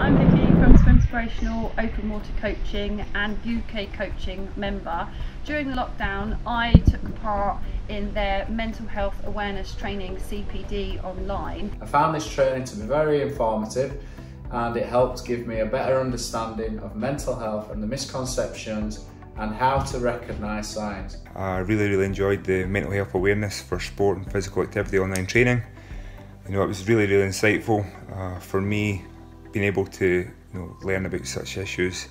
I'm Vicky from Swimspirational Open Water Coaching and UK Coaching member. During the lockdown, I took part in their mental health awareness training CPD online. I found this training to be very informative and it helped give me a better understanding of mental health and the misconceptions and how to recognise signs. I really, really enjoyed the mental health awareness for sport and physical activity online training. You know, it was really, really insightful uh, for me being able to you know, learn about such issues.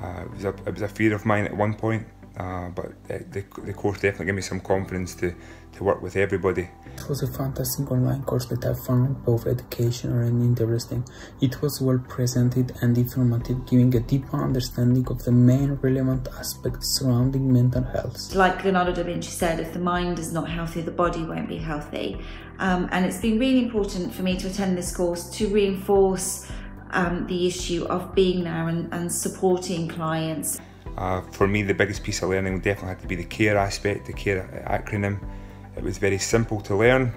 Uh, it, was a, it was a fear of mine at one point, uh, but the, the course definitely gave me some confidence to, to work with everybody. It was a fantastic online course that I found both educational and interesting. It was well presented and informative, giving a deeper understanding of the main relevant aspects surrounding mental health. Like Leonardo da Vinci said, if the mind is not healthy, the body won't be healthy. Um, and it's been really important for me to attend this course to reinforce um, the issue of being there and, and supporting clients. Uh, for me, the biggest piece of learning definitely had to be the CARE aspect, the CARE acronym. It was very simple to learn,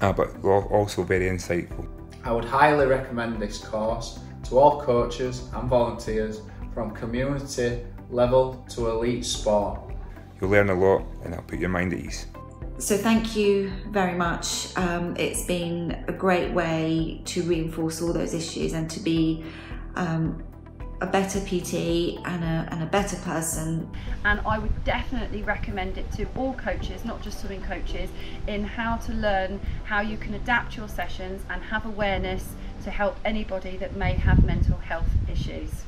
uh, but also very insightful. I would highly recommend this course to all coaches and volunteers from community level to elite sport. You'll learn a lot and it'll put your mind at ease. So thank you very much. Um, it's been a great way to reinforce all those issues and to be um, a better PT and a, and a better person. And I would definitely recommend it to all coaches, not just swimming coaches, in how to learn how you can adapt your sessions and have awareness to help anybody that may have mental health issues.